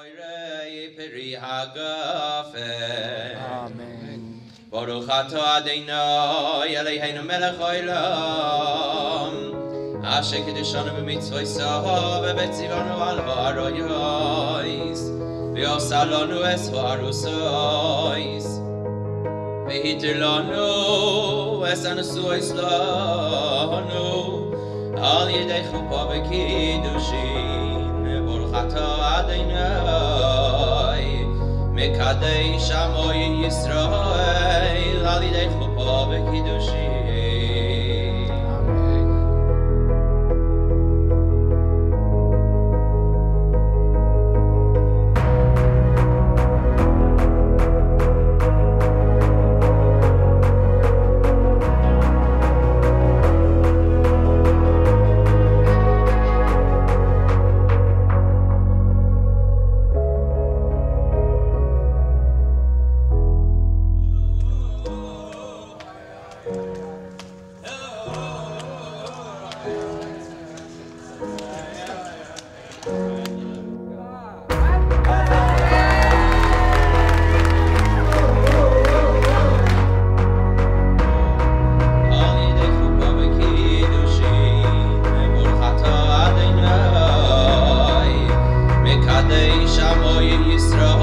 Moirei peri hagafen. Amen. Baruch atah Adonai Eloheinu melech haolam. Asher kiddushanu b'mitzvosav v'betzivanu al ha'aroyos. V'yosa lanu es ha'arusos. V'hitir lanu es anusois lanu. Al yedei chuppah v'kiddushin. Baruch atah Adonai. מקדש עמו ישראל על ידי וקידושים nuestro